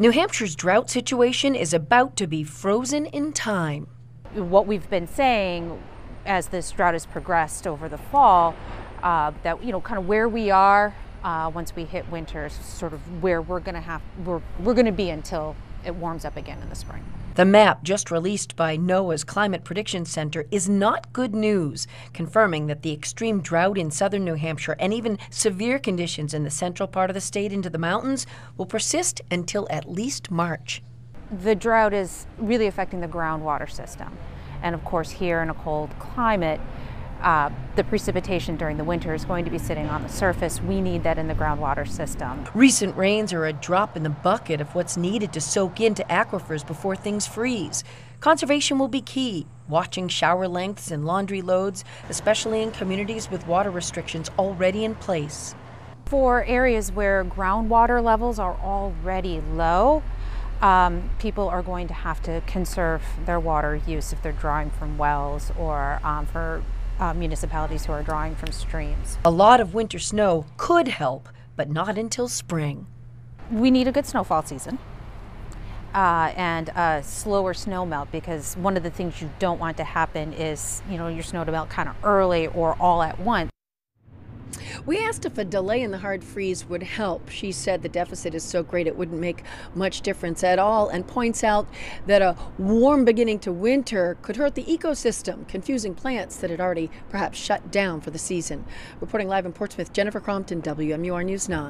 New Hampshire's drought situation is about to be frozen in time. What we've been saying as this drought has progressed over the fall, uh, that you know, kind of where we are uh, once we hit winter, is sort of where we're going to have we're we're going to be until it warms up again in the spring. The map just released by NOAA's Climate Prediction Center is not good news, confirming that the extreme drought in southern New Hampshire and even severe conditions in the central part of the state into the mountains will persist until at least March. The drought is really affecting the groundwater system. And of course, here in a cold climate, uh, the precipitation during the winter is going to be sitting on the surface. We need that in the groundwater system. Recent rains are a drop in the bucket of what's needed to soak into aquifers before things freeze. Conservation will be key, watching shower lengths and laundry loads, especially in communities with water restrictions already in place. For areas where groundwater levels are already low, um, people are going to have to conserve their water use if they're drawing from wells or um, for uh, municipalities who are drawing from streams. A lot of winter snow could help, but not until spring. We need a good snowfall season. Uh, and a slower snow melt because one of the things you don't want to happen is you know your snow to melt kind of early or all at once we asked if a delay in the hard freeze would help. She said the deficit is so great it wouldn't make much difference at all and points out that a warm beginning to winter could hurt the ecosystem, confusing plants that had already perhaps shut down for the season. Reporting live in Portsmouth, Jennifer Crompton, WMUR News 9.